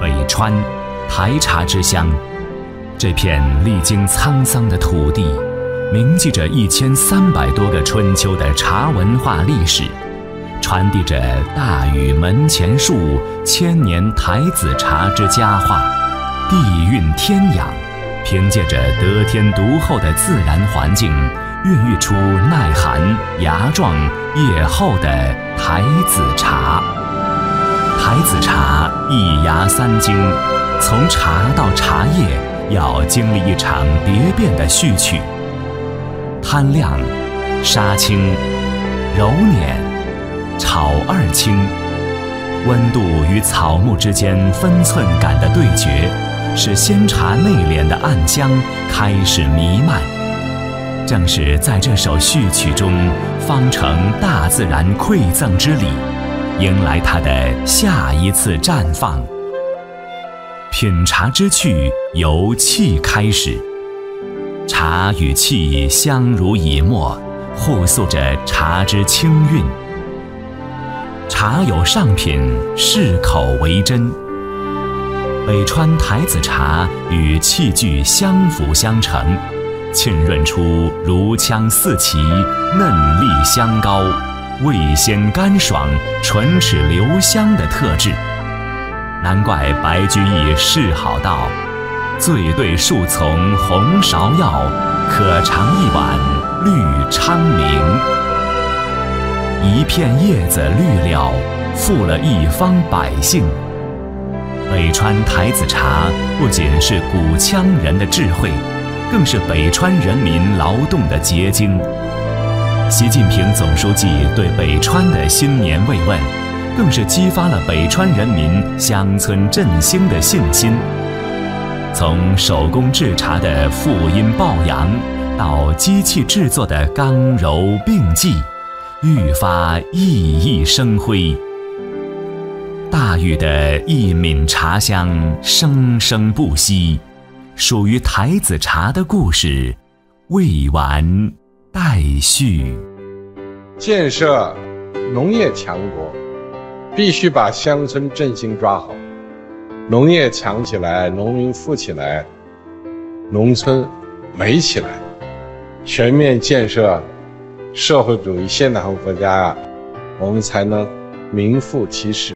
北川，台茶之乡。这片历经沧桑的土地，铭记着一千三百多个春秋的茶文化历史，传递着“大禹门前树，千年台子茶”之佳话。地蕴天养，凭借着得天独厚的自然环境，孕育出耐寒、芽壮、叶厚的台子茶。台子茶一芽三经，从茶到茶叶。要经历一场蝶变的序曲，摊亮、杀青、揉捻、炒二青，温度与草木之间分寸感的对决，使鲜茶内敛的暗香开始弥漫。正是在这首序曲中，方成大自然馈赠之礼，迎来它的下一次绽放。品茶之趣由气开始，茶与气相濡以沫，互诉着茶之清韵。茶有上品，适口为真。北川台子茶与器具相辅相成，浸润出如枪似旗、嫩丽香高、味鲜甘爽、唇齿留香的特质。难怪白居易嗜好道：“醉对树丛红芍药，可尝一碗绿昌明。”一片叶子绿了，富了一方百姓。北川台子茶不仅是古羌人的智慧，更是北川人民劳动的结晶。习近平总书记对北川的新年慰问。更是激发了北川人民乡村振兴的信心。从手工制茶的复阴抱阳，到机器制作的刚柔并济，愈发熠熠生辉。大禹的一抿茶香，生生不息。属于台子茶的故事，未完待续。建设农业强国。必须把乡村振兴抓好，农业强起来，农民富起来，农村美起来，全面建设社会主义现代化国家啊，我们才能名副其实。